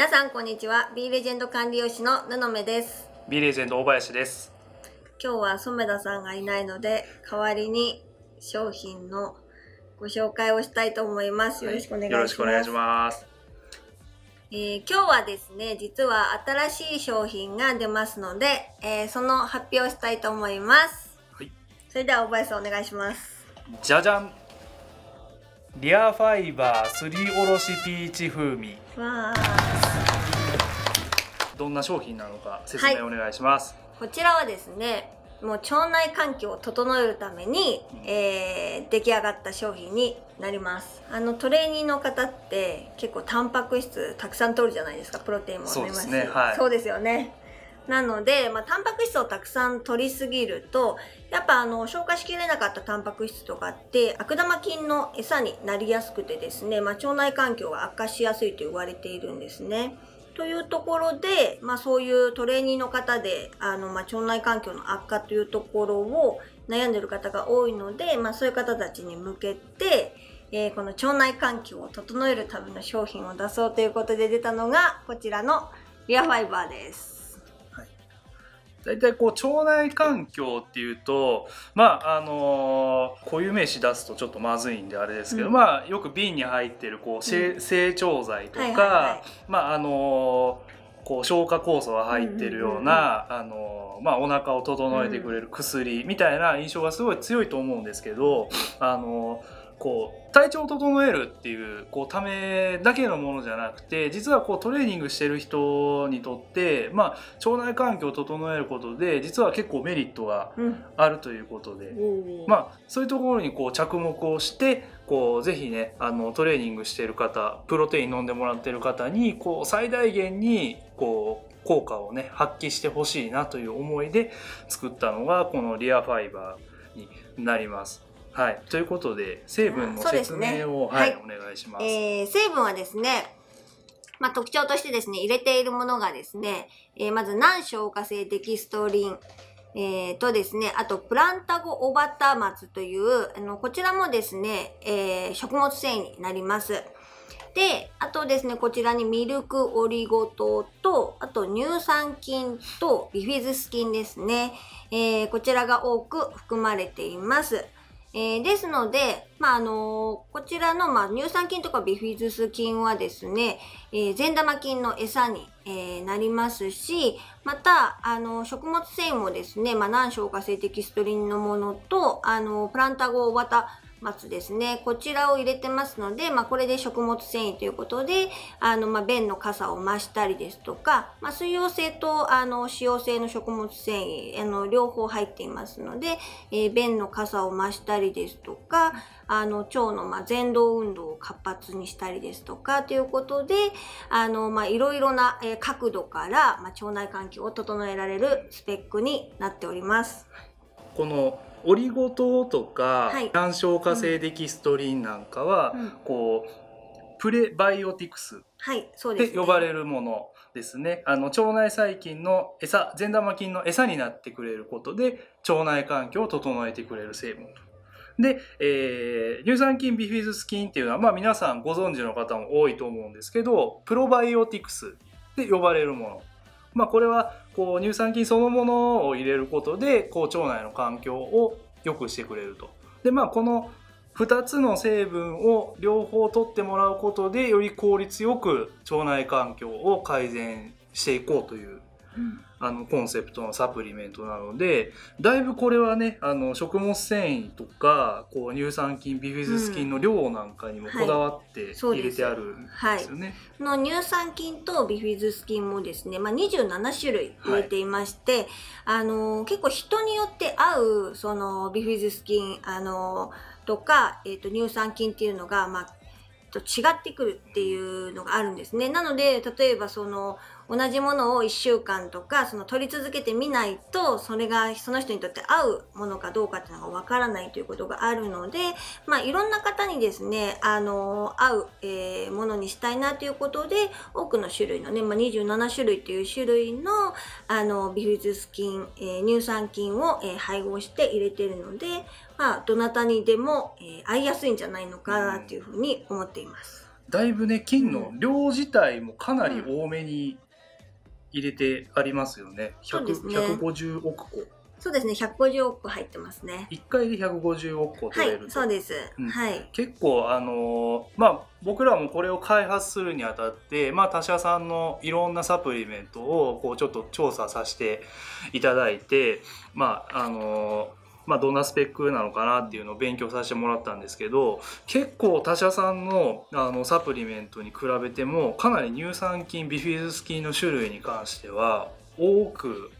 皆さんこんにちは B レジェンド管理用士の布目です B レジェンド大林です。今日は染田さんがいないので代わりに商品のご紹介をしたいと思いますよろしくお願いします,、よろしくお願いします。えー今日はですね実は新しい商品が出ますので、えーその発表をしたいと思いますはい。それでは大林さんお願いしますじゃじゃん。リアファイバーすりおろしピーチ風味。わどんな商品なのか説明お願いします。ーこちらはですねもう腸内環境を整えるために、えー出来上がった商品になります。あのトレーニーの方って結構タンパク質たくさん取るじゃないですか。プロテインも飲みますし。そうですね。はい。そうですよね。なので、まあ、タンパク質をたくさん取りすぎるとやっぱあの消化しきれなかったタンパク質とかって悪玉菌の餌になりやすくてですね、まあ、腸内環境が悪化しやすいと言われているんですね。というところで、まあ、そういうトレーニーの方であの、まあ、腸内環境の悪化というところを悩んでる方が多いので、まあ、そういう方たちに向けて、えーこの腸内環境を整えるための商品を出そうということで出たのがこちらのリアファイバーです。大体こう腸内環境っていうとまああのー固有名詞出すとちょっとまずいんであれですけど、うん。まあよく瓶に入ってるこう、せうん。成長剤とか、まああのーこう消化酵素が入ってるような、あのーまあ、お腹を整えてくれる薬みたいな印象がすごい強いと思うんですけど、あのーこう体調を整えるっていうこうためだけのものじゃなくて実はこうトレーニングしてる人にとって、まあ、腸内環境を整えることで実は結構メリットがうん。あるということで、ままあ、そういうところにこう着目をしてこうぜひねあのトレーニングしてる方プロテイン飲んでもらってる方にこう最大限にこう効果をね発揮してほしいなという思いで作ったのがこのリアファイバーになります。はい、ということで成分の説明を、ははいい、お願いします。えー成分はですね、まあ、特徴としてですね、入れているものがですね、えーまず難消化性デキストリン、えーとですね、あとプランタゴオバタマツという、あの、こちらもですね、えー食物繊維になります。で、あとですね、こちらにミルクオリゴ糖と、あと乳酸菌とビフィズス菌ですね。えーこちらが多く含まれています。えーですので、まあ、あのこちらの、まあ、乳酸菌とかビフィズス菌はですね、えー善玉菌の餌に、えーなりますし、また、あの、食物繊維もですね、まあ、難消化性的ストリンのものと、あの、プランタゴオバタ松ですね。こちらを入れてますので、まあ、これで食物繊維ということで、あの、まあ、便の傘を増したりですとか、まあ、水溶性と、あの、脂溶性の食物繊維、あの、両方入っていますので、えー便の傘を増したりですとか、あの、腸の、ま、前動運動を活発にしたりですとか、ということで、あの、ま、いろいろな、え角度から、ま、腸内環境を整えられるスペックになっております。このオリゴ糖とか、はい難消化性デキストリンなんかは、うんこうプレバイオティクスはい、そうで、です呼ばれるものですね。あの腸内細菌の餌、善玉菌の餌になってくれることで腸内環境を整えてくれる成分と。で、えー乳酸菌ビフィズス菌っていうのは、まあ皆さんご存知の方も多いと思うんですけど、プロバイオティクスで呼ばれるもの。まあこれはこう乳酸菌そのものを入れることで、こう腸内の環境を良くしてくれると。で、まあこの2つの成分を両方取ってもらうことでより効率よく腸内環境を改善していこうというあのコンセプトのサプリメントなのでだいぶこれはねあの食物繊維とかこう乳酸菌ビフィズス菌の量なんかにもこだわって入れてあるんですよね。の乳酸菌とビフィズス菌もですね、まあ、27種類入れていまして、あのー結構人によって合うそのビフィズス菌、あのーとか、えっと乳酸菌っていうのが、まあ、と違ってくるっていうのがあるんですね。なので、例えばその、同じものを1週間とか、その取り続けてみないと、それがその人にとって合うものかどうかっていうのがわからないということがあるので、まあいろんな方にですね、あの、合う、えーものにしたいなということで、多くの種類のね、まあ27種類っていう種類の、あの、ビフィズス菌、えー乳酸菌を、えー配合して入れてるので、まあ、どなたにでも、え合いやすいんじゃないのかなっていうふうに思っています。だいぶね金の量自体もかなり多めに入れてありますよね。100そうですね150億個。そうですね、150億入ってますね。1回で150億個はい取れる、と。そうです。うんはい。結構あのーまあ僕らもこれを開発するにあたって、まあ、他社さんのいろんなサプリメントをこうちょっと調査させていただいてまああのーまあ、どんなスペックなのかなっていうのを勉強させてもらったんですけど結構他社さんのあのサプリメントに比べてもかなり乳酸菌ビフィズス菌の種類に関しては多く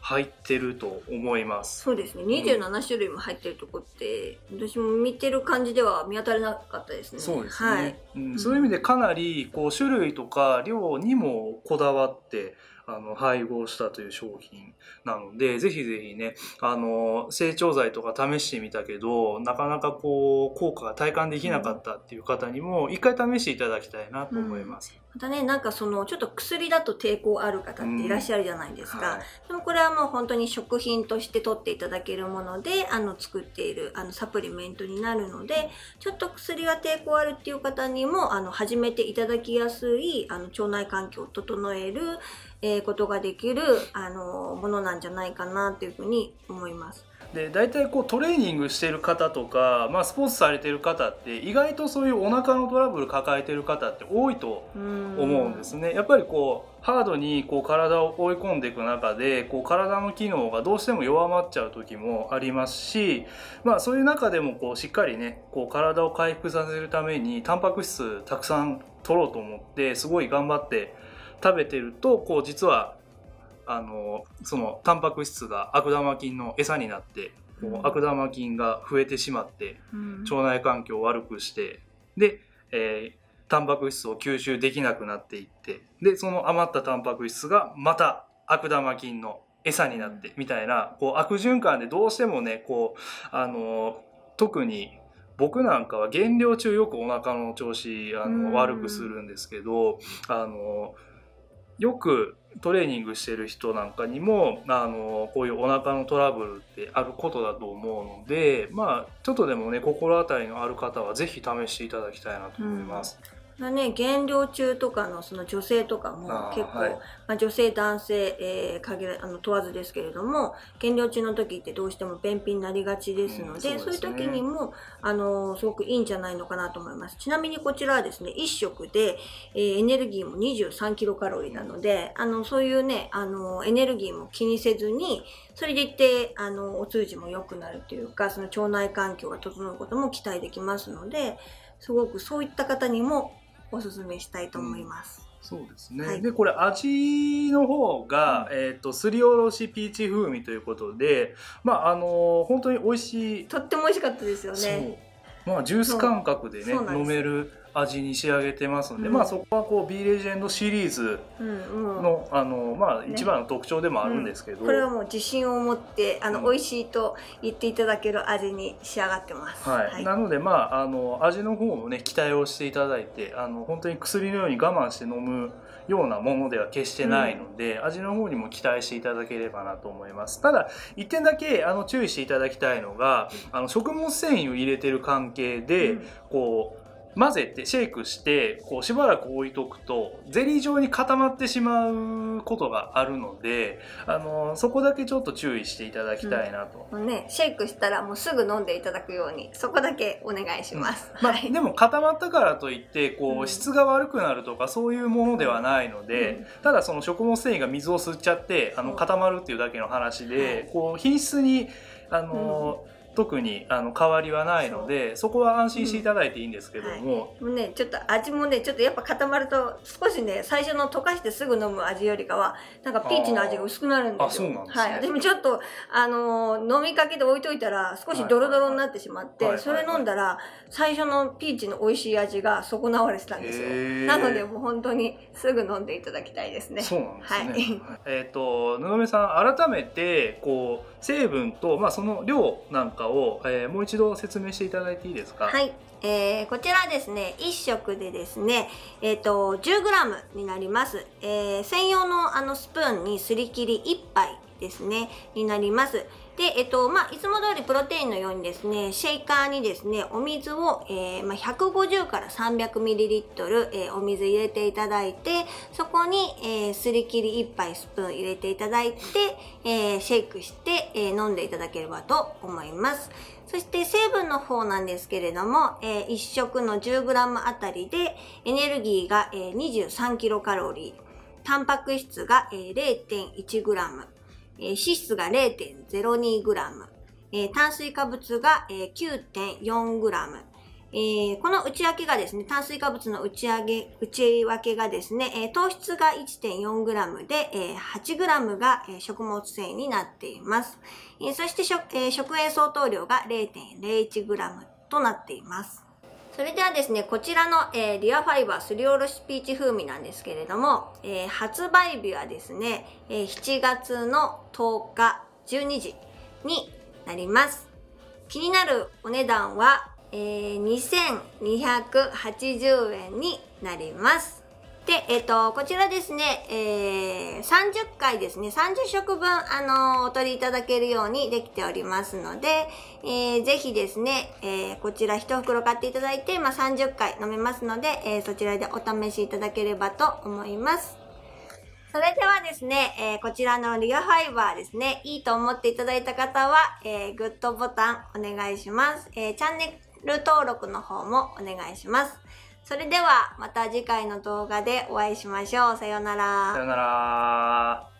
入ってると思います。そうですね、27種類も入ってるとこって、私も見てる感じでは見当たらなかったですね。そうですね、はい。うん、そういう意味でかなりこう種類とか量にもこだわってあの配合したという商品なのでぜひぜひねあの成長剤とか試してみたけどなかなかこう効果が体感できなかったっていう方にも一回試していただきたいなと思います。またね、なんかその、ちょっと薬だと抵抗ある方っていらっしゃるじゃないですか。はいでもこれはもう本当に食品として取っていただけるもので、あの、作っている、あの、サプリメントになるので、ちょっと薬が抵抗あるっていう方にも、あの、始めていただきやすい、あの、腸内環境を整える、えーことができる、あの、ものなんじゃないかなっていうふうに思います。で大体こうトレーニングしてる方とか、まあ、スポーツされてる方って意外とそういうお腹のトラブル抱えてる方って多いと思うんですね。やっぱりこうハードにこう体を追い込んでいく中でこう体の機能がどうしても弱まっちゃう時もありますし、まあ、そういう中でもこうしっかりねこう体を回復させるためにタンパク質たくさん取ろうと思ってすごい頑張って食べてるとこう実はあのそのタンパク質が悪玉菌の餌になって悪玉菌が増えてしまってうん。腸内環境を悪くしてで、えータンパク質を吸収できなくなっていってでその余ったタンパク質がまた悪玉菌の餌になってみたいなこう悪循環でどうしてもねこうあの特に僕なんかは減量中よくお腹の調子あうん。の悪くするんですけどあのよくトレーニングしてる人なんかにもあのこういうお腹のトラブルってあることだと思うのでまあちょっとでもね心当たりのある方は是非試していただきたいなと思います。まあね、減量中とかのその女性とかも結構、はい。まあ、女性男性、えー限らあの問わずですけれども減量中の時ってどうしても便秘になりがちですので,、うんそううですね。そいう時にもあのすごくいいんじゃないのかなと思います。ちなみにこちらはですね1食で、えーエネルギーも23キロカロリーなのであのそういうねあのエネルギーも気にせずにそれでいってあのお通じも良くなるというかその腸内環境が整うことも期待できますのですごくそういった方にもおすすめしたいと思います。そうですね、はい。でこれ味の方が、えー、とすりおろしピーチ風味ということでまああの本当に美味しい。とっても美味しかったですよね。そう。まあジュース感覚でね飲める味に仕上げてますので、うん。まあそこはこう B レジェンドシリーズうん、もうのあのまあね一番の特徴でもあるんですけど、これはもう自信を持ってあの、うん。美味しいと言っていただける味に仕上がってます。はい。なのでまああの味の方もね期待をしていただいてあの本当に薬のように我慢して飲むようなものでは決してないので、味の方にも期待していただければなと思います。ただ一点だけあの注意していただきたいのがあの食物繊維を入れてる関係で、うん。こう混ぜてシェイクしてこうしばらく置いとくとゼリー状に固まってしまうことがあるのであのそこだけちょっと注意していただきたいなと。もうね、シェイクしたらもうすぐ飲んでいただくようにそこだけお願いします。まあ、はい。でも固まったからといってこうん。う質が悪くなるとかそういうものではないので、うん。ただその食物繊維が水を吸っちゃってあのう。ん固まるっていうだけの話はでい。こう品質にあの、特にあの変わりはないのでそこは安心していただいていいんですけども、もうね、ちょっと味もね、ちょっとやっぱ固まると少しね、最初の溶かしてすぐ飲む味よりかは、なんかピーチの味が薄くなるんですよ。あそうなんですねはい。私もちょっと、あのー飲みかけて置いといたら少しドロドロになってしまって、はいはいはいそれ飲んだら最初のピーチの美味しい味が損なわれてたんですよ。なのでもう本当にすぐ飲んでいただきたいですね。そうなんですね。はいえっ、と布目さん改めてこう成分とまあその量なんかを、えーもう一度説明していただいていいですか？はい。えーこちらですね、1食でですね、えっ、と、10g になります。えー専用のあのスプーンにすり切り1杯ですね、になります。で、えっと、まあ、いつも通りプロテインのようにですね、シェイカーにですね、お水を、えーまあ、150から 300ml、えーお水入れていただいて、そこに、えーすり切り1杯スプーン入れていただいて、えーシェイクして、えー飲んでいただければと思います。そして成分の方なんですけれども、えー1食の 10g あたりでエネルギーが、えー 23kcal、タンパク質が、えー 0.1g、えー脂質が 0.02g、えー炭水化物が、えー 9.4g、えーこの内訳がですね、炭水化物の内上げ、内訳がですね、えー糖質が 1.4g で、えー 8g が、えー食物繊維になっています。えーそして食,、えー食塩相当量が 0.01g となっています。それではですね、こちらの、えーリアファイバーすりおろしピーチ風味なんですけれども、えー発売日はですね、えー7月の10日12時になります。気になるお値段は、えー2280円になります。で、えっ、と、こちらですね、えー30回ですね、30食分、あのーお取りいただけるようにできておりますので、えーぜひですね、えーこちら1袋買っていただいて、まあ、30回飲めますので、えーそちらでお試しいただければと思います。それではですね、えーこちらのリアファイバーですね、いいと思っていただいた方は、えーグッドボタンお願いします。えーチャンネル登録の方もお願いします。それではまた次回の動画でお会いしましょう。さようならさよなら。